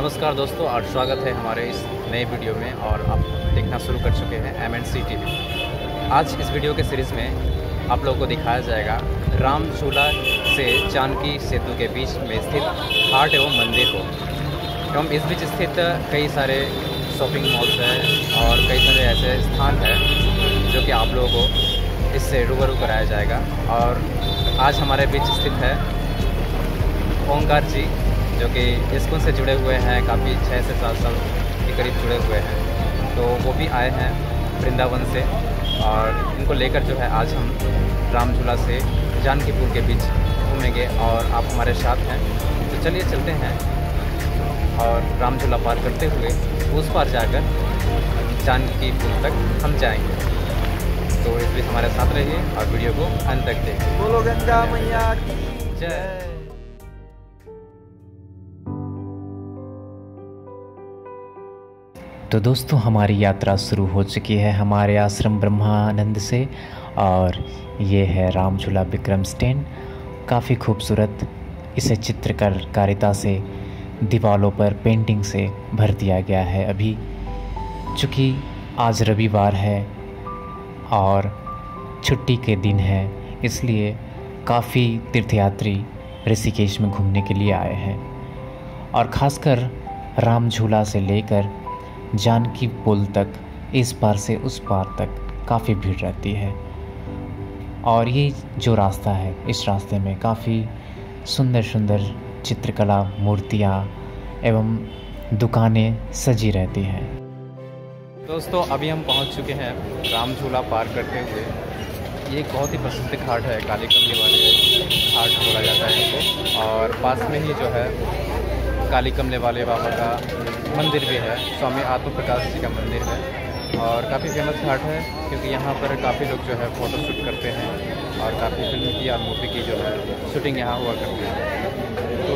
नमस्कार दोस्तों और स्वागत है हमारे इस नए वीडियो में और आप देखना शुरू कर चुके हैं एम एन सी टी आज इस वीडियो के सीरीज़ में आप लोगों को दिखाया जाएगा राम झूला से जानकी सेतु के बीच में स्थित हाट एवं मंदिर को। एवं इस बीच स्थित कई सारे शॉपिंग मॉल्स हैं और कई सारे ऐसे स्थान हैं जो कि आप लोगों को इससे रूबरू कराया जाएगा। और आज हमारे बीच स्थित है ओंकार जी जो कि स्कूल से जुड़े हुए हैं काफ़ी छः से सात साल के करीब जुड़े हुए हैं। तो वो भी आए हैं वृंदावन से और इनको लेकर जो है आज हम राम झूला से जानकीपुर के बीच घूमेंगे और आप हमारे साथ हैं। तो चलिए चलते हैं और राम झूला पार करते हुए उस पार जाकर जानकीपुर तक हम जाएँगे। तो इस बीच हमारे साथ रहिए और वीडियो को अंत तक देखिए। बोलो गंगा मैया की जय। तो दोस्तों, हमारी यात्रा शुरू हो चुकी है हमारे आश्रम ब्रह्मानंद से और ये है राम झूला विक्रम स्टैंड। काफ़ी खूबसूरत इसे चित्रकारिता से दीवारों पर पेंटिंग से भर दिया गया है अभी। चूँकि आज रविवार है और छुट्टी के दिन है, इसलिए काफ़ी तीर्थयात्री ऋषिकेश में घूमने के लिए आए हैं। और ख़ासकर राम झूला से लेकर जानकी पुल तक, इस पार से उस पार तक काफ़ी भीड़ रहती है। और ये जो रास्ता है, इस रास्ते में काफ़ी सुंदर सुंदर चित्रकला, मूर्तियाँ एवं दुकानें सजी रहती हैं। दोस्तों, अभी हम पहुँच चुके हैं राम झूला पार करते हुए। ये एक बहुत ही प्रसिद्ध घाट है, काली कमली वाले घाट बोला जाता है इनको। और पास में ही जो है काली कमले वाले बाबा का मंदिर भी है, स्वामी आत्म प्रकाश जी का मंदिर है और काफ़ी फ़ेमस घाट है क्योंकि यहाँ पर काफ़ी लोग जो है फ़ोटो शूट करते हैं और काफ़ी फ़िल्म की और मूवी की जो है शूटिंग यहाँ हुआ करती है। तो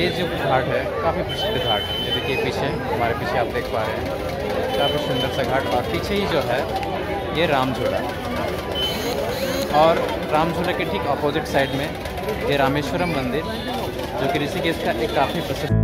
ये जो घाट है, काफ़ी प्रसिद्ध घाट है। ये देखिए पीछे, हमारे पीछे आप देख पा रहे हैं। काफ़ी सुंदर सा घाट और पीछे ही जो है, ये राम झूला और राम झूला के ठीक अपोजिट साइड में ये रामेश्वरम मंदिर, जो कि ऋषिकेश का एक काफ़ी प्रसिद्ध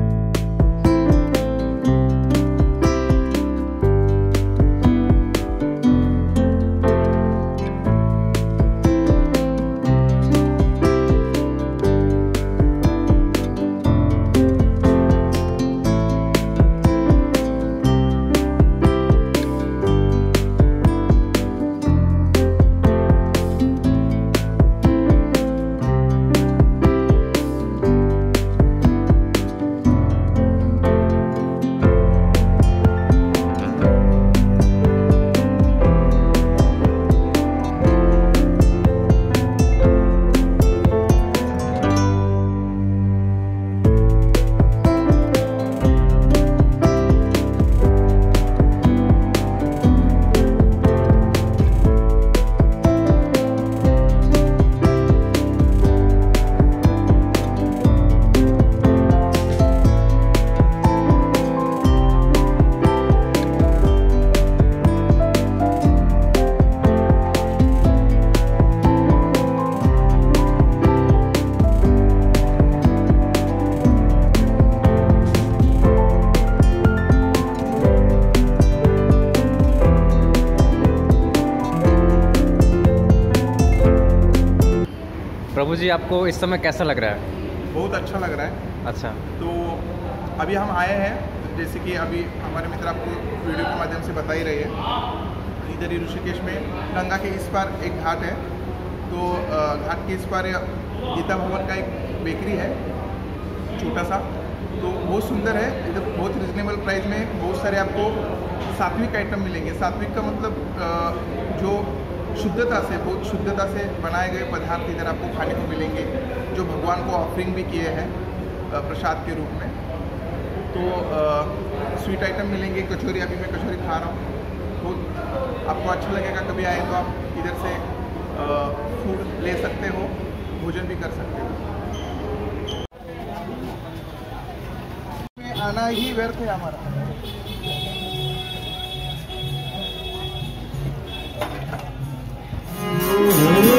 प्रभु जी आपको इस समय कैसा लग रहा है? बहुत अच्छा लग रहा है। अच्छा। तो अभी हम आए हैं जैसे कि अभी हमारे मित्र आपको वीडियो के माध्यम से बता ही रहे हैं। इधर ही ऋषिकेश में गंगा के इस पार एक घाट है। तो घाट के इस पार गीता भवन का एक बेकरी है छोटा सा तो बहुत सुंदर है इधर बहुत रिजनेबल प्राइस में बहुत सारे आपको सात्विक आइटम मिलेंगे। सात्विक का मतलब जो शुद्धता से, बहुत शुद्धता से बनाए गए पदार्थ इधर आपको खाने को मिलेंगे, जो भगवान को ऑफरिंग भी किए हैं प्रसाद के रूप में। तो स्वीट आइटम मिलेंगे, कचौरी, अभी मैं कचौरी खा रहा हूँ। बहुत, आपको अच्छा लगेगा, कभी आए तो आप इधर से फ़ूड ले सकते हो, भोजन भी कर सकते हो। आना ही व्यर्थ है हमारा। Müzik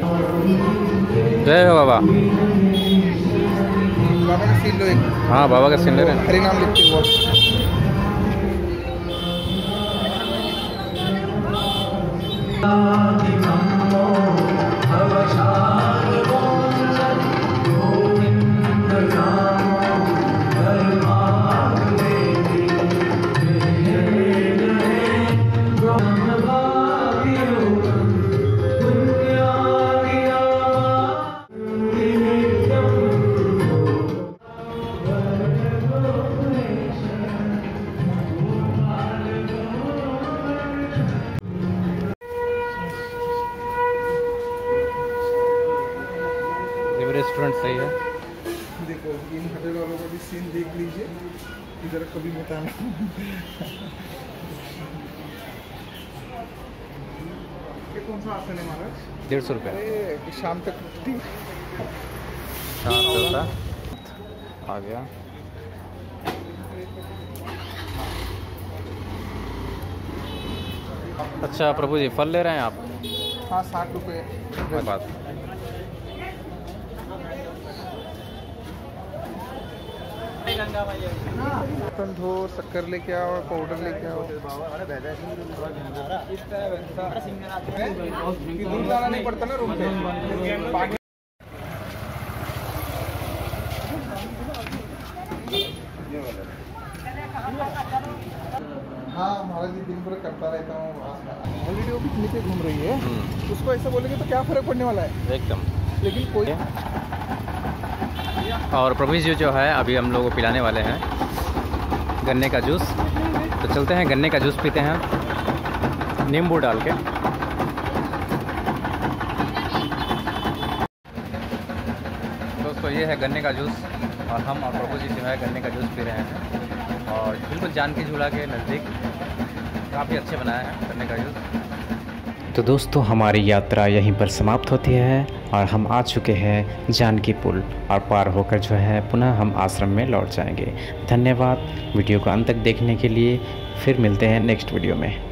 जय हो बाबा। बाबा का सीन लो एक। हाँ बाबा का सीन ले रहे हैं। हरी नाम लिखते हुआ ये रेस्टोरेंट सही है। देखो इन होटल वालों का भी सीन देख लीजिए। इधर कभी बताना कौन सा आसन है महाराज? डेढ़ सौ रुपये। शाम तक ठीक चार आ गया। अच्छा प्रभु जी फल ले रहे हैं आप? हाँ साठ रुपये बात धो शक्कर लेके आओ पाउडर लेके आओ। दूर जाना नहीं पड़ता ना रूम पे हाँ महाराज जी दिन भर करता रहता हूँ वो घूम रही है। हम्म, उसको ऐसा बोलेंगे तो क्या फ़र्क पड़ने वाला है? एकदम। लेकिन कोई और प्रभु जी जो है, अभी हम लोग को पिलाने वाले हैं गन्ने का जूस तो चलते हैं, गन्ने का जूस पीते हैं नींबू डाल के। दोस्तों, ये है गन्ने का जूस और हम और प्रभु जी जो है, गन्ने का जूस पी रहे हैं। और बिल्कुल जानकी झूला के नज़दीक काफ़ी अच्छे बनाए हैं गन्ने का जूस तो दोस्तों, हमारी यात्रा यहीं पर समाप्त होती है और हम आ चुके हैं जानकी पुल और पार होकर जो है पुनः हम आश्रम में लौट जाएँगे। धन्यवाद वीडियो को अंत तक देखने के लिए। फिर मिलते हैं नेक्स्ट वीडियो में।